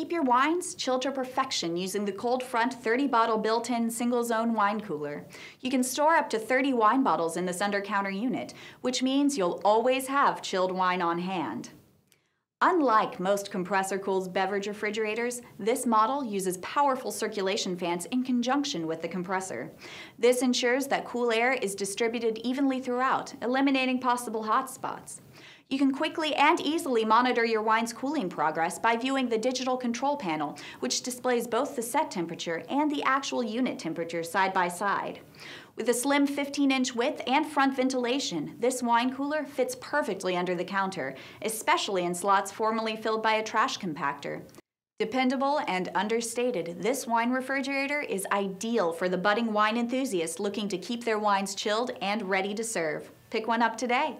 Keep your wines chilled to perfection using the Koldfront 30 bottle built in single zone wine cooler. You can store up to 30 wine bottles in this under counter unit, which means you'll always have chilled wine on hand. Unlike most compressor cooled beverage refrigerators, this model uses powerful circulation fans in conjunction with the compressor. This ensures that cool air is distributed evenly throughout, eliminating possible hot spots. You can quickly and easily monitor your wine's cooling progress by viewing the digital control panel, which displays both the set temperature and the actual unit temperature side by side. With a slim 15-inch width and front ventilation, this wine cooler fits perfectly under the counter, especially in slots formerly filled by a trash compactor. Dependable and understated, this wine refrigerator is ideal for the budding wine enthusiast looking to keep their wines chilled and ready to serve. Pick one up today.